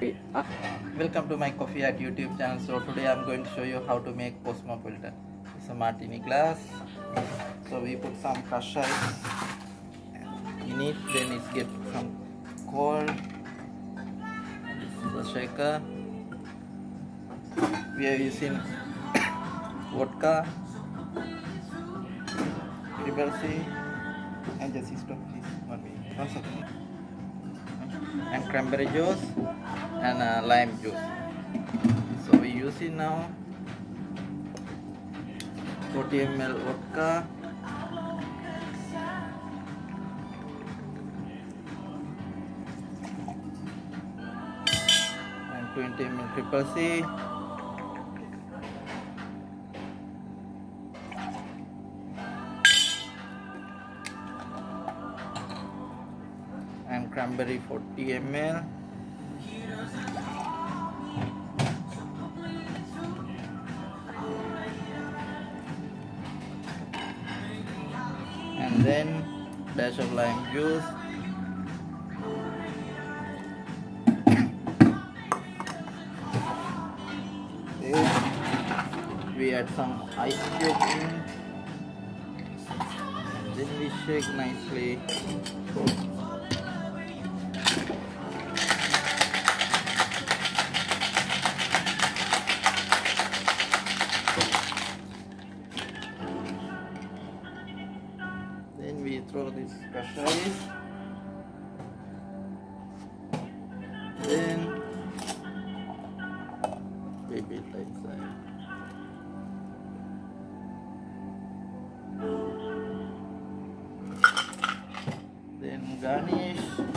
Welcome to my Coffee at YouTube channel. So today I'm going to show you how to make Cosmopolitan. It's a martini glass. So we put some crushed ice in it. Then it get some cold. This is the shaker. We are using vodka, C, and just stop please. One. One second. And cranberry juice and uh, lime juice. So we use it now. 40 ml vodka. And 20 ml triple C. and cranberry 40 ml and then dash of lime juice then we add some ice cube in. Then we shake nicely throw crushed ice then beat like that. Then garnish